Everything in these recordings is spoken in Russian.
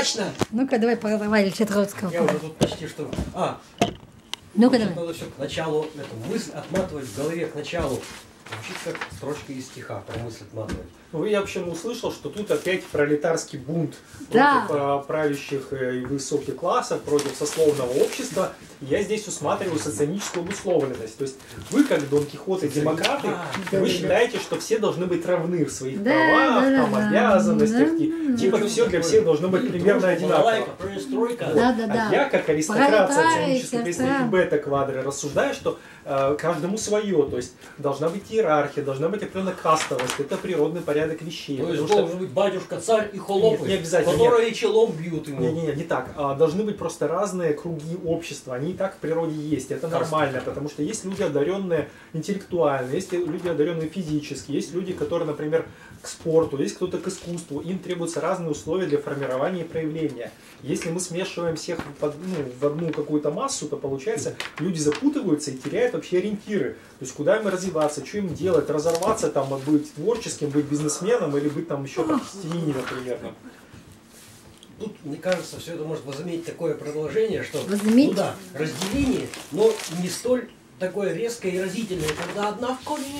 Удачно! Ну-ка, давай по Четровскому. Я уже тут почти что... А, Ну-ка, давай. надо все к началу, эту мысль отматывать в голове к началу. Звучит как строчка из стиха, про мысль отматывать. Ну, я вообще услышал, что тут опять пролетарский бунт Да. против а, правящих э, и высоких классов, против сословного общества. Я здесь усматриваю соционическую обусловленность. То есть вы, как Дон Кихот и демократы, А, вы считаете, что все должны быть равны в своих Да, правах, да, там, да, обязанностях. да, да. Типа все для всех должно быть примерно одинаково. Перестройка. Да, да, А да. я, как аристократ сердца. крестьянства бета-квадры, рассуждаю, что э, каждому свое. То есть должна быть иерархия, должна быть определенная кастовость. Это природный порядок вещей. То есть Потому что- должен быть батюшка царь и холопы, Нет, не обязательно, которые челом бьют ему. Не-не-не, не так. А, должны быть просто разные круги общества. Они и так в природе есть. Это Касты. нормально, потому что есть люди, одаренные интеллектуально, есть люди, одаренные физически, есть люди, которые, например, к спорту, есть кто-то к искусству. Им требуются разные условия для формирования и проявления. Если мы смешиваем всех под- ну, в одну какую-то массу, то получается, люди запутываются и теряют вообще ориентиры. То есть куда им развиваться, что им делать, разорваться там, быть творческим, быть бизнесменом или быть там еще там христианином, например. там. Тут, мне кажется, все это может возыметь такое продолжение, что Возыметь? ну да, разделение, но не столь такое резкое и разительное, когда одна в колесе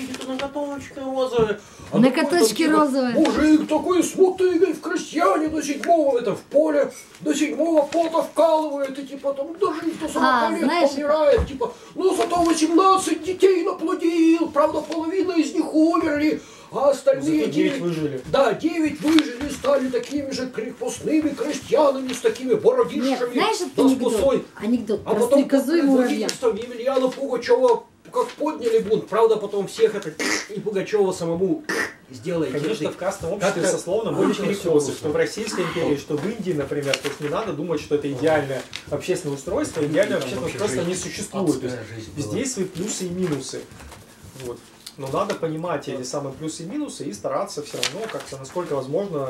едет, а ноготочки розовые. а Ноготочки там, типа, розовые. Мужик такой смутыгой в крестьяне до седьмого, это в поле, до седьмого пота вкалывает, и типа там дожить до 40 А, лет знаешь, помирает, типа, ну зато 18 детей наплодил, правда половина из них умерли, а остальные Зато девять девять выжили. да, девять выжили, стали такими же крепостными крестьянами с такими Нет, бородищами, знаешь, это да, анекдот? Анекдот А потом под водительством Емельяна Пугачева как подняли бунт. Правда, потом всех это и Пугачева самому сделали. Конечно, в кастовом обществе Как-то сословно были перекосы, что в Российской империи, что в Индии, например. То есть не надо думать, что это идеальное общественное устройство. Идеальное общественное устройство не существует. Есть свои плюсы и минусы. Вот. Но надо понимать эти самые плюсы и минусы и стараться все равно как-то, насколько возможно,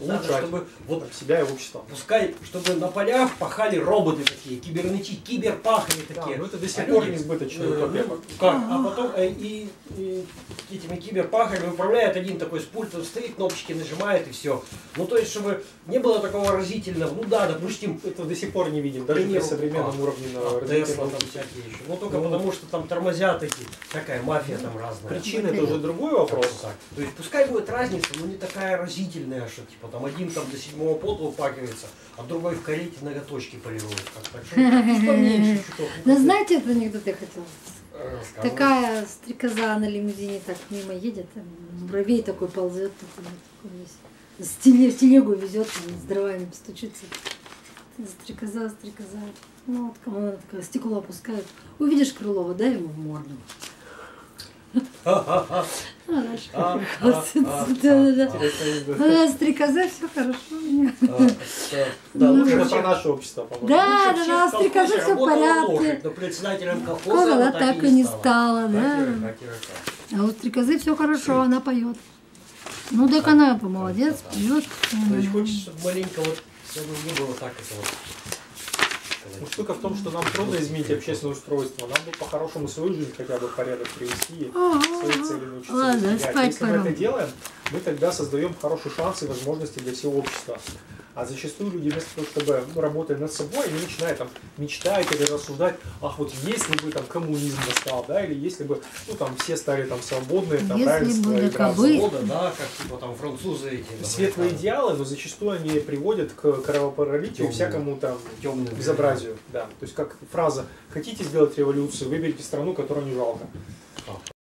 Надо, улучшать чтобы вот себя и общество. пускай, чтобы на полях пахали роботы такие, кибернетики, киберпахари Да, такие. но это до А сих пор люди, несбыточная э, утопия. ну, Как? А потом э, и, и этими киберпахарями управляет один такой с пультом, стоит, кнопочки нажимает и все. Ну то есть, чтобы не было такого разительного. Ну да, допустим, Этого до сих пор не видим, даже при современном а, уровне на а, Тесла там всякие еще. Ну только Ну, потому, что там тормозят такие. Такая мафия там разная. Причины это уже другой вопрос. То есть пускай будет разница, но не такая разительная, что типа там один там до седьмого пота упакивается, а другой в карете ноготочки полирует. Так что чуток. Ну, знаете, этот анекдот я хотела? Рассказывай. Такая стрекоза на лимузине так мимо едет, муравей такой ползет, такой, такой весь. С теле- телегу везет, с дровами стучится. Стрекоза, стрекоза. Ну вот кому она такая, стекло опускает. Увидишь Крылова, дай ему в морду. Да-да-да. Стрекоза, все хорошо да. Ну, лучше Это всех- про наше общество, по-моему. Да, да, да, стрекоза все в порядке. но председателем колхоза она так и не стала. А у стрекозы все хорошо, она поет. Ну так она молодец, поет. То есть хочется, чтобы маленько вот все не было так это вот. Ну, штука в том, что нам трудно изменить общественное устройство. Нам бы по-хорошему свою жизнь хотя бы в порядок привести, свои цели научиться Ладно, спать Если мы это делаем, мы тогда создаем хорошие шансы и возможности для всего общества. А зачастую люди вместо того, чтобы ну, работать над собой, они начинают там мечтать или рассуждать, ах, вот если бы там коммунизм настал, да, или если бы, ну, там все стали там свободные, там, Если равенство бы и. Свобода, да, как типа там французы эти. Светлые идеалы, но зачастую они приводят к кровопролитию, Темные. всякому там темные безобразию. Да. То есть как фраза «хотите сделать революцию, выберите страну, которую не жалко».